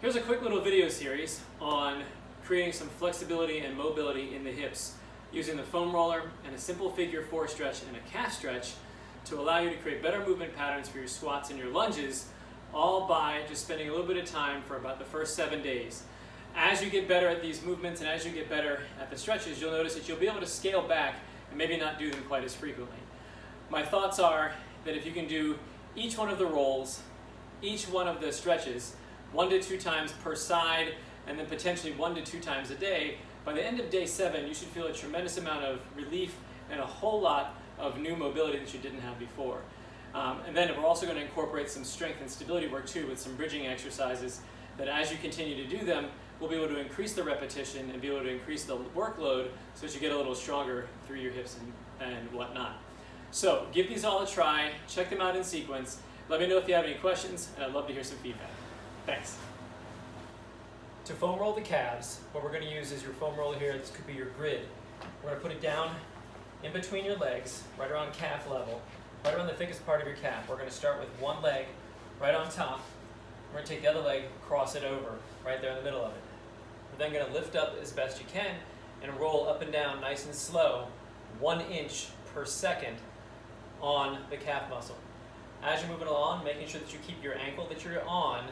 Here's a quick little video series on creating some flexibility and mobility in the hips using the foam roller and a simple figure four stretch and a calf stretch to allow you to create better movement patterns for your squats and your lunges, all by just spending a little bit of time for about the first seven days. As you get better at these movements and as you get better at the stretches, you'll notice that you'll be able to scale back and maybe not do them quite as frequently. My thoughts are that if you can do each one of the rolls, each one of the stretches, one to two times per side, and then potentially one to two times a day, by the end of day seven, you should feel a tremendous amount of relief and a whole lot of new mobility that you didn't have before. Um, and then we're also going to incorporate some strength and stability work too with some bridging exercises that as you continue to do them, we'll be able to increase the repetition and be able to increase the workload so that you get a little stronger through your hips and, and whatnot. So give these all a try, check them out in sequence. Let me know if you have any questions, and I'd love to hear some feedback. Thanks. To foam roll the calves, what we're going to use is your foam roller here. This could be your grid. We're going to put it down in between your legs, right around calf level, right around the thickest part of your calf. We're going to start with one leg right on top. We're going to take the other leg, cross it over, right there in the middle of it. We're then going to lift up as best you can and roll up and down nice and slow, one inch per second on the calf muscle. As you're moving along, making sure that you keep your ankle that you're on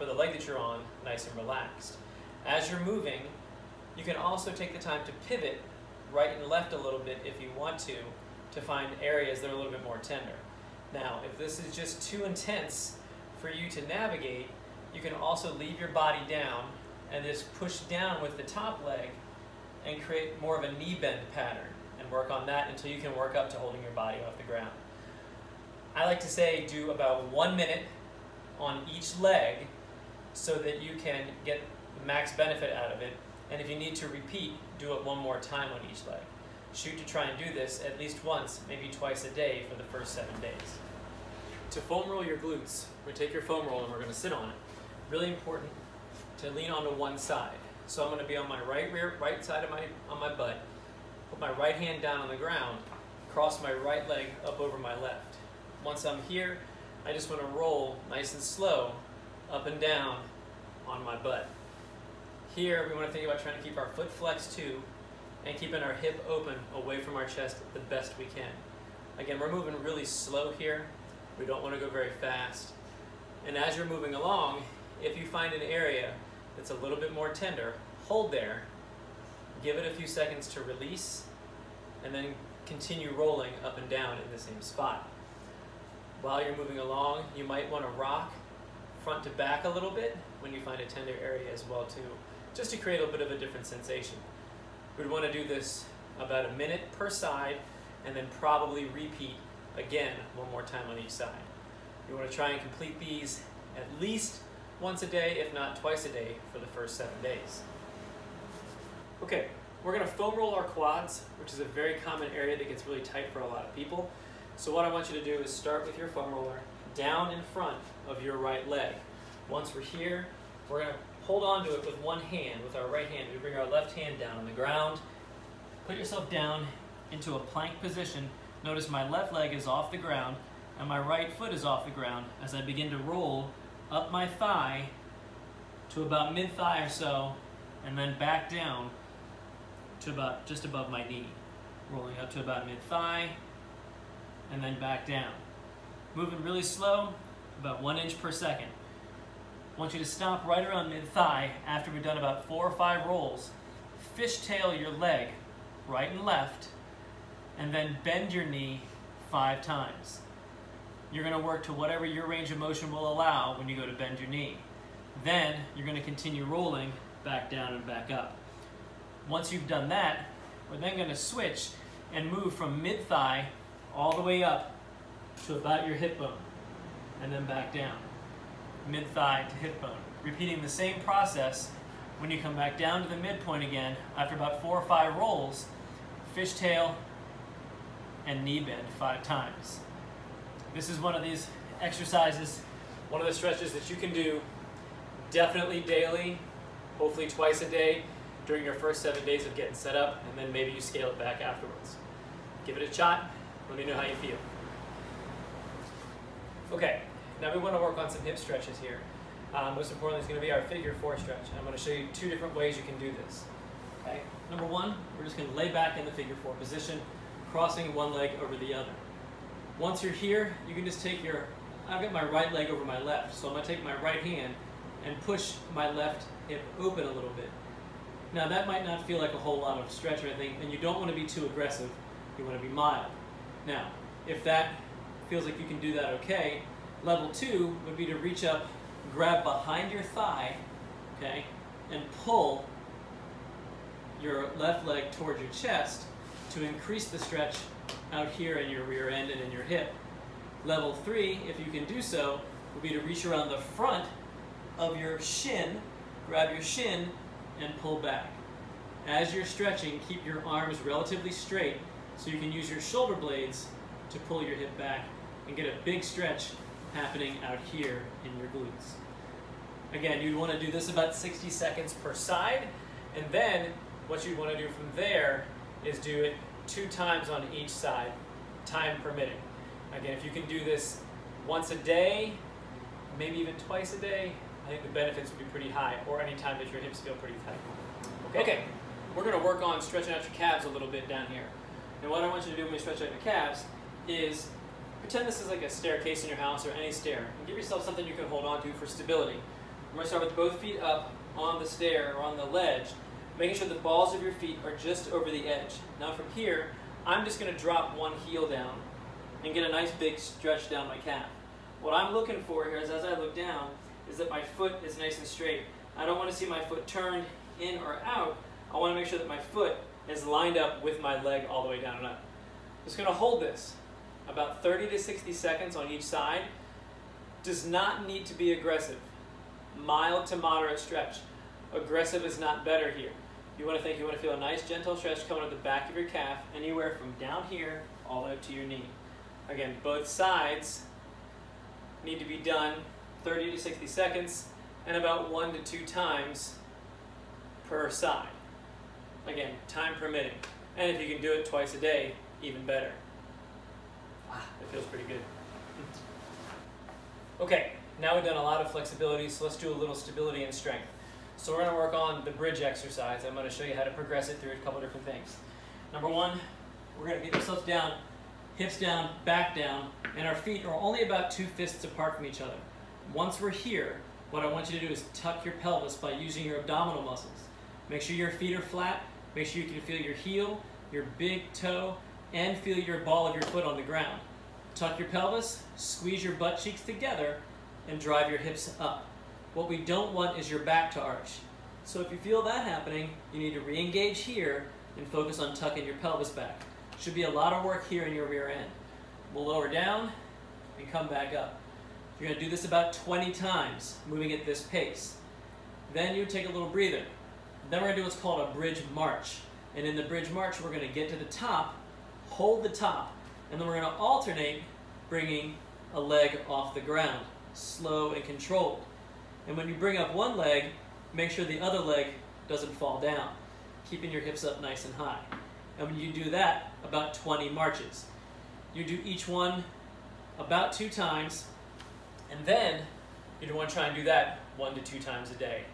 for the leg that you're on nice and relaxed. As you're moving, you can also take the time to pivot right and left a little bit if you want to, to find areas that are a little bit more tender. Now, if this is just too intense for you to navigate, you can also leave your body down and just push down with the top leg and create more of a knee bend pattern and work on that until you can work up to holding your body off the ground. I like to say do about one minute on each leg so that you can get max benefit out of it. And if you need to repeat, do it one more time on each leg. Shoot to try and do this at least once, maybe twice a day for the first seven days. To foam roll your glutes, we're going to take your foam roll and we're going to sit on it. Really important to lean onto one side. So I'm going to be on my right rear, right side of my on my butt. Put my right hand down on the ground. Cross my right leg up over my left. Once I'm here, I just want to roll nice and slow up and down on my butt. Here, we want to think about trying to keep our foot flexed too and keeping our hip open away from our chest the best we can. Again, we're moving really slow here. We don't want to go very fast. And as you're moving along, if you find an area that's a little bit more tender, hold there, give it a few seconds to release, and then continue rolling up and down in the same spot. While you're moving along, you might want to rock front to back a little bit when you find a tender area as well too, just to create a bit of a different sensation. We'd want to do this about a minute per side and then probably repeat again one more time on each side. You want to try and complete these at least once a day, if not twice a day, for the first seven days. Okay, we're going to foam roll our quads, which is a very common area that gets really tight for a lot of people. So what I want you to do is start with your foam roller down in front of your right leg. Once we're here, we're going to hold on to it with one hand, with our right hand. We bring our left hand down on the ground. Put yourself down into a plank position. Notice my left leg is off the ground and my right foot is off the ground as I begin to roll up my thigh to about mid-thigh or so and then back down to about just above my knee. Rolling up to about mid-thigh and then back down. Moving really slow, about one inch per second. I want you to stop right around mid-thigh after we've done about four or five rolls. Fishtail your leg right and left, and then bend your knee five times. You're going to work to whatever your range of motion will allow when you go to bend your knee. Then you're going to continue rolling back down and back up. Once you've done that, we're then going to switch and move from mid-thigh all the way up to about your hip bone and then back down. Mid-thigh to hip bone. Repeating the same process when you come back down to the midpoint again after about four or five rolls, fishtail and knee bend five times. This is one of these exercises, one of the stretches that you can do definitely daily, hopefully twice a day during your first seven days of getting set up, and then maybe you scale it back afterwards. Give it a shot. Let me know how you feel. Okay, now we want to work on some hip stretches here. Uh, most importantly is going to be our figure four stretch. I'm going to show you two different ways you can do this. Okay. Number one, we're just going to lay back in the figure four position, crossing one leg over the other. Once you're here, you can just take your, I've got my right leg over my left, so I'm going to take my right hand and push my left hip open a little bit. Now that might not feel like a whole lot of stretch or anything, and you don't want to be too aggressive. You want to be mild. Now, if that feels like you can do that okay, level two would be to reach up, grab behind your thigh, okay, and pull your left leg towards your chest to increase the stretch out here in your rear end and in your hip. Level three, if you can do so, would be to reach around the front of your shin, grab your shin, and pull back. As you're stretching, keep your arms relatively straight so you can use your shoulder blades to pull your hip back and get a big stretch happening out here in your glutes. Again, you'd want to do this about 60 seconds per side, and then what you'd want to do from there is do it two times on each side, time permitting. Again, if you can do this once a day, maybe even twice a day, I think the benefits would be pretty high, or any time that your hips feel pretty tight. Okay, okay. we're going to work on stretching out your calves a little bit down here. And what I want you to do when we stretch out your calves is pretend this is like a staircase in your house or any stair. And give yourself something you can hold on to for stability. I'm going to start with both feet up on the stair or on the ledge, making sure the balls of your feet are just over the edge. Now from here, I'm just going to drop one heel down and get a nice big stretch down my calf. What I'm looking for here is as I look down, is that my foot is nice and straight. I don't want to see my foot turned in or out. I want to make sure that my foot is lined up with my leg all the way down and up. I'm just going to hold this about 30 to 60 seconds on each side. Does not need to be aggressive. Mild to moderate stretch. Aggressive is not better here. You want to think you want to feel a nice gentle stretch coming at the back of your calf, anywhere from down here all the way up to your knee. Again, both sides need to be done 30 to 60 seconds and about one to two times per side. Again, time permitting. And if you can do it twice a day, even better. It feels pretty good. Okay, now we've done a lot of flexibility, so let's do a little stability and strength. So we're going to work on the bridge exercise. I'm going to show you how to progress it through a couple different things. Number one, we're going to get ourselves down, hips down, back down, and our feet are only about two fists apart from each other. Once we're here, what I want you to do is tuck your pelvis by using your abdominal muscles. Make sure your feet are flat, make sure you can feel your heel, your big toe, and feel your ball of your foot on the ground. Tuck your pelvis, squeeze your butt cheeks together, and drive your hips up. What we don't want is your back to arch. So if you feel that happening, you need to re-engage here and focus on tucking your pelvis back. Should be a lot of work here in your rear end. We'll lower down and come back up. You're to do this about 20 times, moving at this pace. Then you take a little breather. Then we're to do what's called a bridge march. And in the bridge march, we're going to get to the top, hold the top, and then we're going to alternate bringing a leg off the ground, slow and controlled. And when you bring up one leg, make sure the other leg doesn't fall down, keeping your hips up nice and high. And when you do that, about 20 marches. You do each one about two times, and then you'd want to try and do that one to two times a day.